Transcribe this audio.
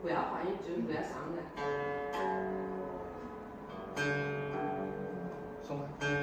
不要怀疑，就不要想了。松开。